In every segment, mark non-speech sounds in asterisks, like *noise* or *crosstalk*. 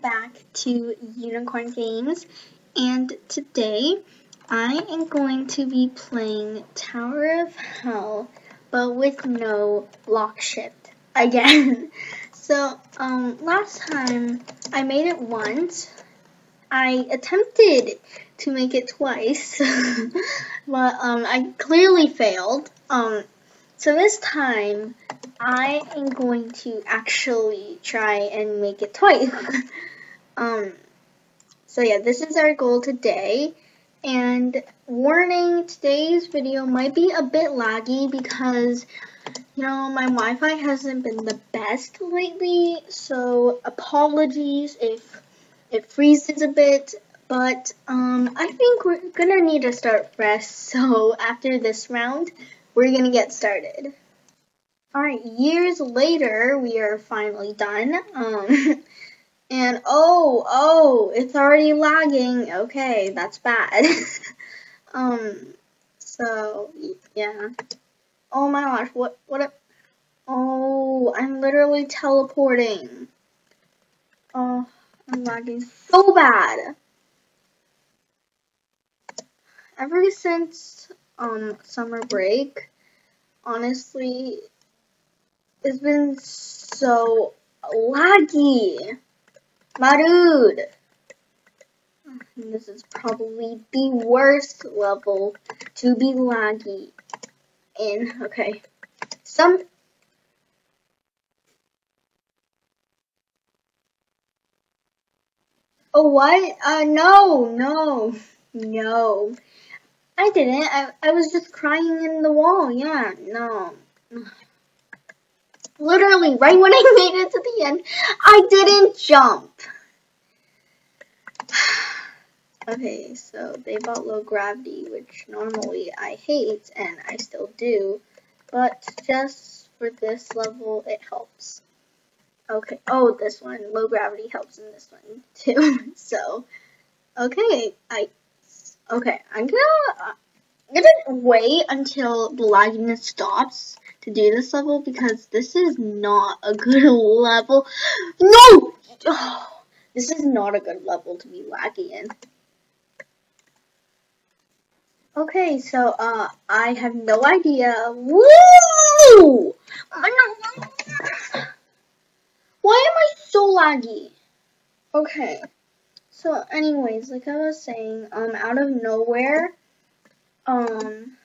back to Unicorn Games and today I am going to be playing Tower of Hell but with no lock shift again. *laughs* so um, last time I made it once. I attempted to make it twice *laughs* but um, I clearly failed. Um, so this time I am going to actually try and make it twice. *laughs* um, so yeah, this is our goal today. And warning, today's video might be a bit laggy because, you know, my Wi-Fi hasn't been the best lately. So apologies if it freezes a bit. But um, I think we're gonna need to start fresh. *laughs* So after this round, we're gonna get started. Alright, years later, we are finally done. Um, *laughs* and oh, oh, it's already lagging. Okay, that's bad. *laughs* um, so, yeah. Oh my gosh, what, what a, oh, I'm literally teleporting. Oh, I'm lagging so bad. Ever since, um, summer break, honestly, it's been so laggy. My dude. This is probably the worst level to be laggy in. Okay. Some Oh what? Uh no, no, no. I didn't. I I was just crying in the wall. Yeah, no. Literally, right when I *laughs* made it to the end, I didn't jump. *sighs* okay, so they bought low gravity, which normally I hate, and I still do. But just for this level, it helps. Okay, oh, this one, low gravity helps in this one, too. *laughs* so, okay, I, okay, I'm gonna, gonna wait until the stops to do this level because this is not a good *laughs* level. No! Oh, *sighs* this is not a good level to be laggy in. Okay, so, uh, I have no idea. Woo! Why am I so laggy? Okay. So, anyways, like I was saying, um, out of nowhere, um,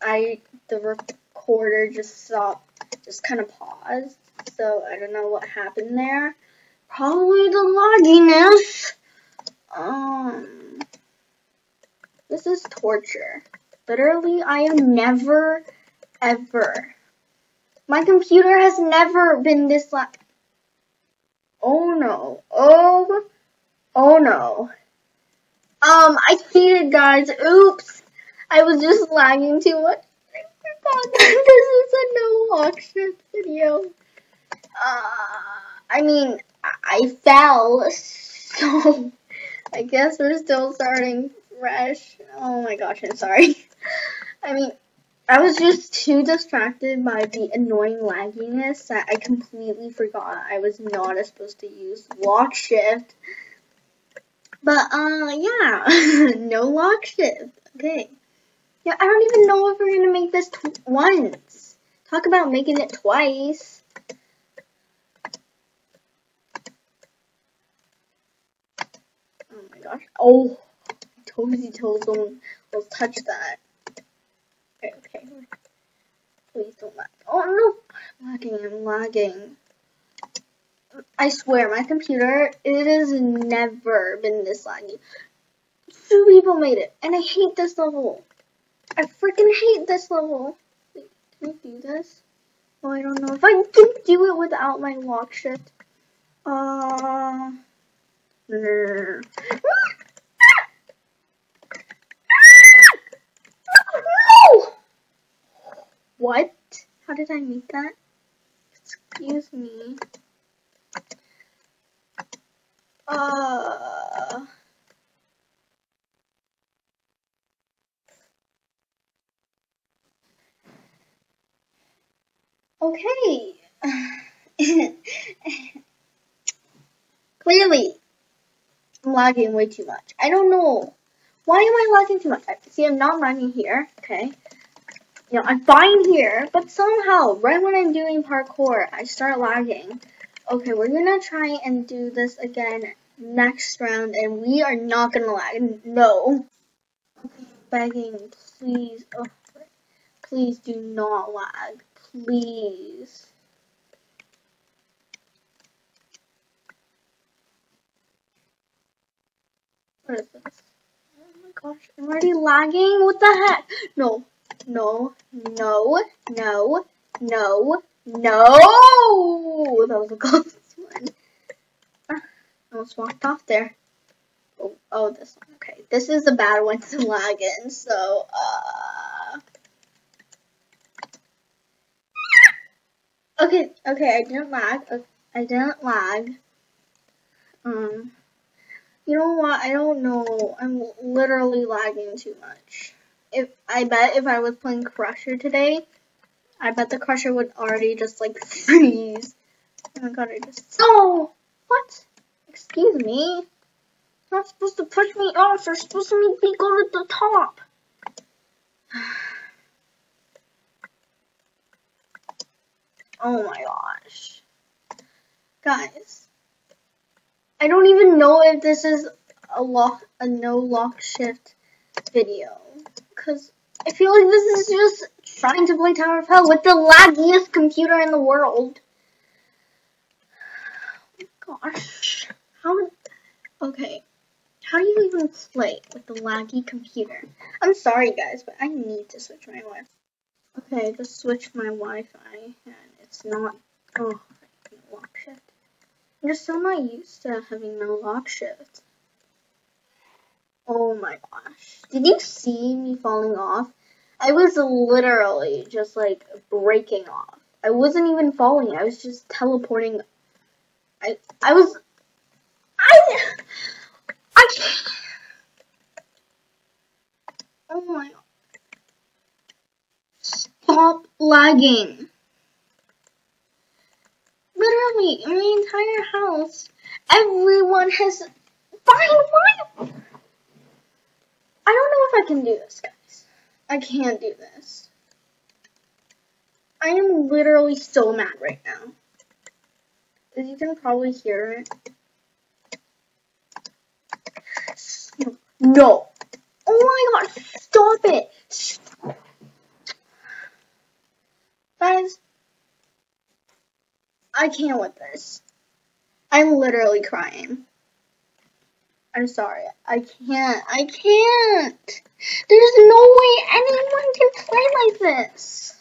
I, the recorder just stopped, just kind of paused. So I don't know what happened there. Probably the lagginess. Um, this is torture. Literally, I am never, ever. My computer has never been this lag. Oh no. Oh, oh no. Um, I cheated, guys. Oops. I was just lagging too much this is a no shift video. Uh, I mean, I fell, *laughs* so I guess we're still starting fresh. Oh my gosh, I'm sorry. *laughs* I mean, I was just too distracted by the annoying lagginess that I completely forgot I was not supposed to use lock shift. But, uh, yeah, *laughs* no lock shift. Okay. Yeah, I don't even know if we're gonna make this once. Talk about making it twice. Oh my gosh. Oh, toesy toes don't, don't touch that. Okay, okay. Please don't lag. Oh no! I'm lagging, I'm lagging. I swear, my computer, it has never been this laggy. Two people made it, and I hate this level. I freaking hate this level. Wait, can I do this? Oh, I don't know if I can do it without my lock shift. Uh, no. *laughs* What? How did I make that? Excuse me. Uh... Okay. *laughs* Clearly, I'm lagging way too much. I don't know. Why am I lagging too much? See, I'm not lagging here, okay? You know, I'm fine here, but somehow, right when I'm doing parkour, I start lagging. Okay, we're gonna try and do this again next round, and we are not gonna lag. No. begging, please. Oh, please do not lag. Please. What is this? Oh my gosh, I'm already lagging? What the heck? No, no, no, no, no, no! That was a *laughs* close one. Ah, I almost walked off there. Oh, oh, this one. Okay, this is a bad one to lag in, so, uh... Okay, okay, I didn't lag. I didn't lag. Um... You know what? I don't know. I'm literally lagging too much. If I bet if I was playing Crusher today, I bet the Crusher would already just like *laughs* freeze. Oh my god, I just Oh what? Excuse me. You're not supposed to push me off, you're supposed to make me go to the top. *sighs* oh my gosh. Guys. I don't even know if this is a lock, a no lock shift video. Because I feel like this is just trying to play Tower of Hell with the laggiest computer in the world. *sighs* Oh gosh. How, okay. How do you even play with the laggy computer? I'm sorry guys, but I need to switch my Wi-Fi. Okay, I just switched my Wi-Fi and it's not, oh, lock shift. I'm just so not used to having no lock shift. Oh my gosh. Did you see me falling off? I was literally just like breaking off. I wasn't even falling. I was just teleporting. I I was I I Oh my. Stop lagging literally my entire house, everyone has fine why I don't know if I can do this, guys. I can't do this. I am literally so mad right now. As you can probably hear it. No. Oh my god, stop it. Guys, I can't with this. I'm literally crying. I'm sorry. I can't. I can't. There's no way anyone can play like this.